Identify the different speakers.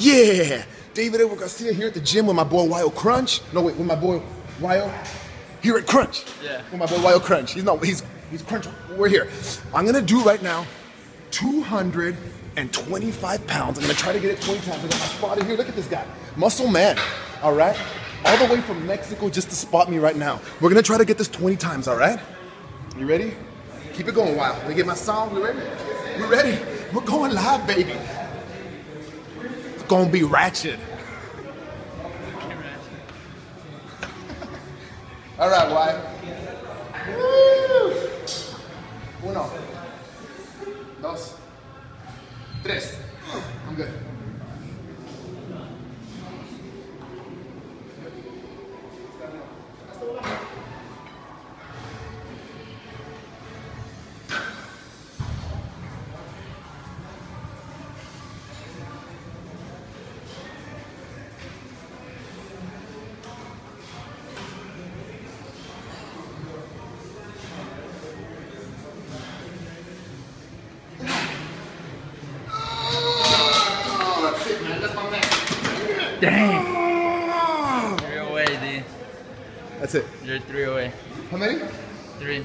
Speaker 1: Yeah, David Edward Garcia here at the gym with my boy Wild Crunch. No, wait, with my boy Wild here at Crunch.
Speaker 2: Yeah.
Speaker 1: With my boy Wild Crunch. He's not, he's, he's Crunch. We're here. I'm gonna do right now 225 pounds. I'm gonna try to get it 20 times. I got my spotter here. Look at this guy. Muscle man, all right? All the way from Mexico just to spot me right now. We're gonna try to get this 20 times, all right? You ready? Keep it going, Wild. Let me get my sound. We ready? We ready? We're going live, baby. Gonna be ratchet. All right, Wyatt. Woo! Uno, dos, tres. I'm good.
Speaker 2: Dang. Three away, D.
Speaker 1: That's it.
Speaker 2: You're three away.
Speaker 1: How many?
Speaker 2: Three.